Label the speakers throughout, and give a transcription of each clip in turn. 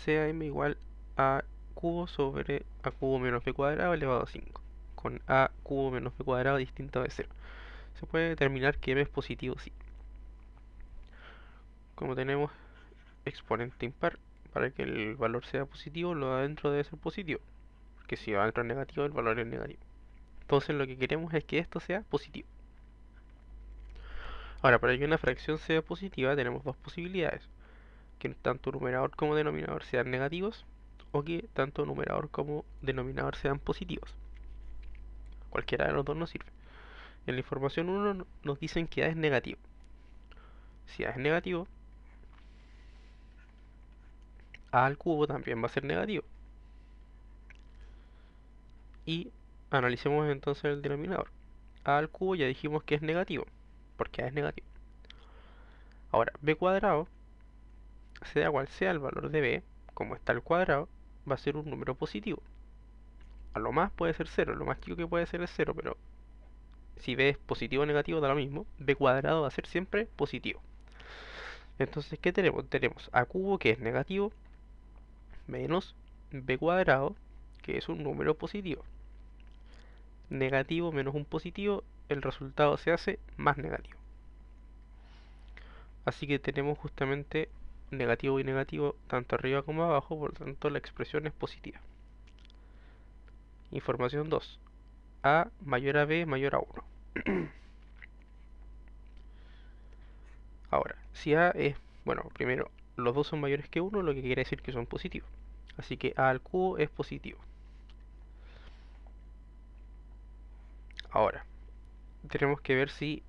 Speaker 1: sea m igual a cubo sobre a cubo menos b cuadrado elevado a 5, con a cubo menos b cuadrado distinto de 0. Se puede determinar que m es positivo sí. Como tenemos exponente impar, para que el valor sea positivo, lo de adentro debe ser positivo. Porque si va adentro negativo, el valor es negativo. Entonces lo que queremos es que esto sea positivo. Ahora, para que una fracción sea positiva tenemos dos posibilidades. Que tanto numerador como denominador sean negativos o que tanto numerador como denominador sean positivos. Cualquiera de los dos nos sirve. En la información 1 nos dicen que A es negativo. Si A es negativo, A al cubo también va a ser negativo. Y analicemos entonces el denominador. A al cubo ya dijimos que es negativo porque A es negativo. Ahora, B cuadrado, sea cual sea el valor de B, como está el cuadrado, va a ser un número positivo. A lo más puede ser 0, lo más chico que puede ser es 0, pero si B es positivo o negativo da lo mismo, B cuadrado va a ser siempre positivo. Entonces, ¿qué tenemos? Tenemos A cubo que es negativo, menos B cuadrado, que es un número positivo. Negativo menos un positivo el resultado se hace más negativo. Así que tenemos justamente negativo y negativo tanto arriba como abajo, por lo tanto la expresión es positiva. Información 2. A mayor a B mayor a 1. Ahora, si A es, bueno, primero, los dos son mayores que 1, lo que quiere decir que son positivos. Así que A al cubo es positivo. Ahora, tenemos que ver si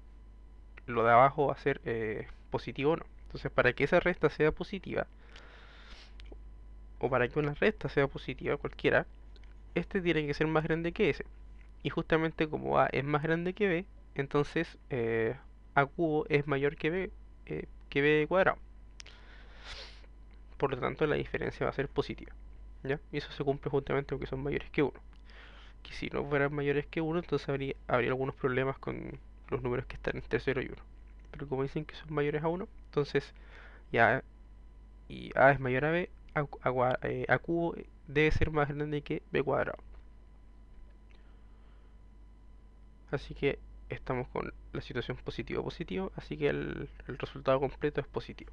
Speaker 1: lo de abajo va a ser eh, positivo o no. Entonces, para que esa resta sea positiva, o para que una resta sea positiva, cualquiera, este tiene que ser más grande que ese. Y justamente como A es más grande que B, entonces eh, A cubo es mayor que B, eh, que B cuadrado. Por lo tanto, la diferencia va a ser positiva. ¿ya? Y eso se cumple justamente porque son mayores que 1 que si no fueran mayores que 1, entonces habría, habría algunos problemas con los números que están entre 0 y 1. Como dicen que son mayores a 1, entonces ya y A es mayor a B, A, eh, cubo debe ser más grande que B cuadrado. Así que estamos con la situación positivo-positivo, así que el resultado completo es positivo.